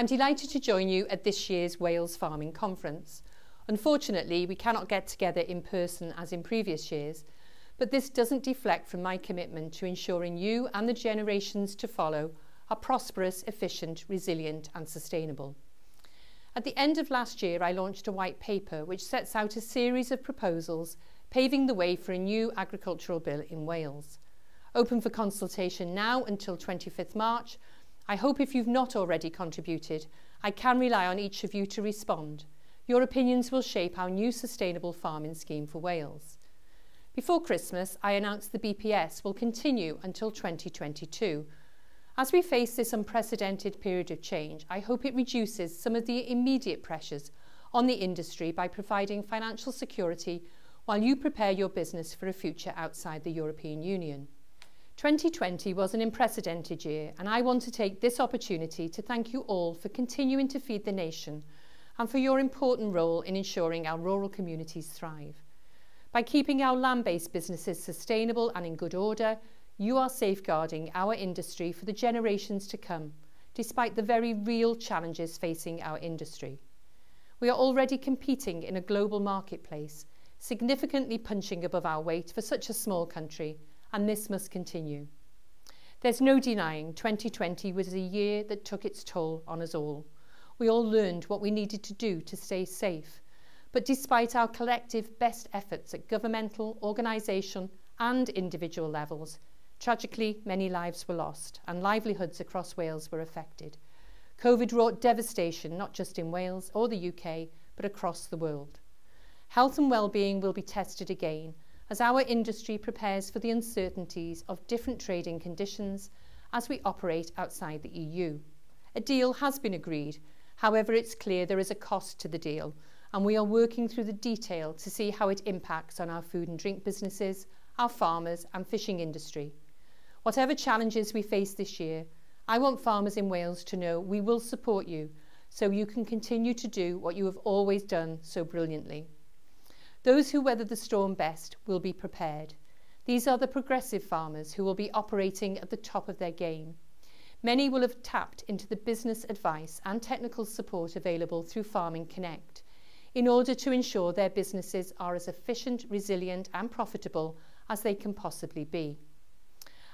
I'm delighted to join you at this year's Wales Farming Conference. Unfortunately, we cannot get together in person as in previous years, but this doesn't deflect from my commitment to ensuring you and the generations to follow are prosperous, efficient, resilient and sustainable. At the end of last year, I launched a white paper which sets out a series of proposals paving the way for a new agricultural bill in Wales. Open for consultation now until 25th March. I hope if you've not already contributed, I can rely on each of you to respond. Your opinions will shape our new sustainable farming scheme for Wales. Before Christmas, I announced the BPS will continue until 2022, as we face this unprecedented period of change, I hope it reduces some of the immediate pressures on the industry by providing financial security while you prepare your business for a future outside the European Union. 2020 was an unprecedented year and I want to take this opportunity to thank you all for continuing to feed the nation and for your important role in ensuring our rural communities thrive. By keeping our land-based businesses sustainable and in good order, you are safeguarding our industry for the generations to come, despite the very real challenges facing our industry. We are already competing in a global marketplace, significantly punching above our weight for such a small country, and this must continue. There's no denying 2020 was a year that took its toll on us all. We all learned what we needed to do to stay safe. But despite our collective best efforts at governmental, organisation and individual levels, tragically many lives were lost and livelihoods across Wales were affected. COVID wrought devastation not just in Wales or the UK, but across the world. Health and well-being will be tested again as our industry prepares for the uncertainties of different trading conditions as we operate outside the EU. A deal has been agreed, however it's clear there is a cost to the deal and we are working through the detail to see how it impacts on our food and drink businesses, our farmers and fishing industry. Whatever challenges we face this year, I want farmers in Wales to know we will support you so you can continue to do what you have always done so brilliantly. Those who weather the storm best will be prepared. These are the progressive farmers who will be operating at the top of their game. Many will have tapped into the business advice and technical support available through Farming Connect in order to ensure their businesses are as efficient, resilient and profitable as they can possibly be.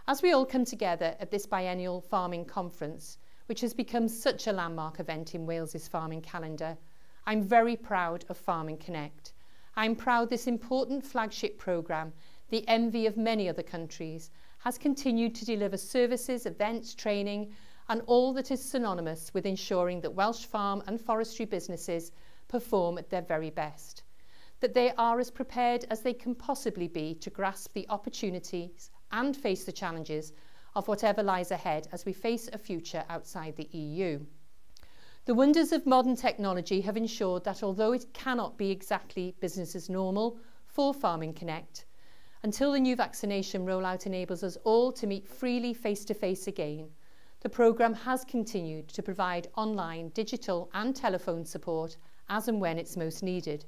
As we all come together at this biennial farming conference, which has become such a landmark event in Wales's farming calendar, I'm very proud of Farming Connect. I'm proud this important flagship programme, the envy of many other countries, has continued to deliver services, events, training and all that is synonymous with ensuring that Welsh farm and forestry businesses perform at their very best. That they are as prepared as they can possibly be to grasp the opportunities and face the challenges of whatever lies ahead as we face a future outside the EU. The wonders of modern technology have ensured that although it cannot be exactly business as normal for Farming Connect, until the new vaccination rollout enables us all to meet freely face-to-face -face again, the programme has continued to provide online, digital and telephone support as and when it's most needed.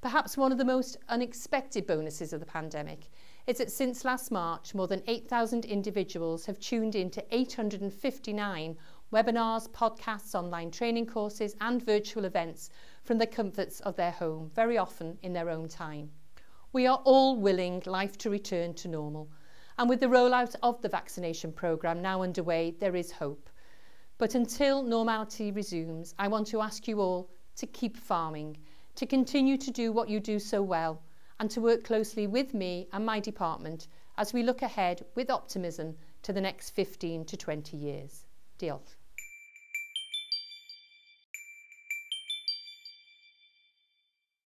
Perhaps one of the most unexpected bonuses of the pandemic is that since last March, more than 8,000 individuals have tuned into 859 webinars, podcasts, online training courses and virtual events from the comforts of their home, very often in their own time. We are all willing life to return to normal and with the rollout of the vaccination programme now underway, there is hope. But until normality resumes, I want to ask you all to keep farming, to continue to do what you do so well, and to work closely with me and my department as we look ahead with optimism to the next 15 to 20 years. Diolch.